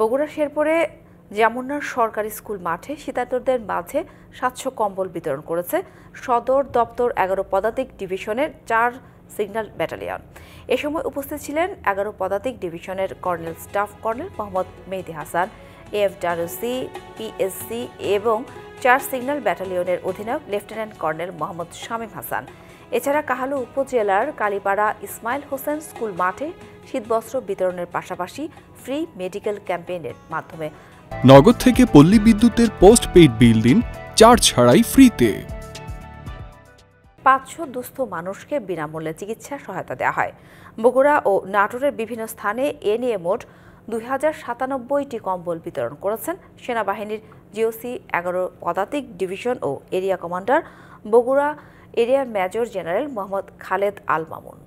বগুড়া শেরপুরে জামুনার সরকারি স্কুল মাঠে শীতার্থদের মাঝে সাতশো কম্বল বিতরণ করেছে সদর দপ্তর এগারো পদাতিক ডিভিশনের চার সিগন্যাল ব্যাটালিয়ন। এ সময় উপস্থিত ছিলেন এগারো পদাতিক ডিভিশনের colonel staff colonel Mohammad Mehedi Hasan FWC PSC এবং চার সিগন্যাল ব্যাটালিয়নের অধিনায়ক লেফটেন্যান্ট কর্নেল মোহাম্মদ শামীম হাসান। এছাড়া কাহালু উপজেলার কালীপাড়া ইসমাইল হোসেন স্কুল মাঠে শীতবস্ত্র বিতরণের পাশাপাশি ফ্রি মেডিকেল ক্যাম্পেইনের মাধ্যমে। নগদ থেকে পল্লী বিদ্যুতের পোস্ট পেইড বিল দিন চার্জ ছাড়াই ফ্রিতে। পাঁচশো দুস্থ মানুষকে বিনামূল্যে চিকিৎসা সহায়তা দেওয়া হয়। বগুড়া ও নাটোরের বিভিন্ন স্থানে এ নিয়ে মোট দুই হাজার সাতানব্বইটি কম্বল বিতরণ করেছেন সেনাবাহিনীর জিওসি এগারো পদাতিক ডিভিশন ও area commander Bogura area major general Mohammad Khaled Al Mamun.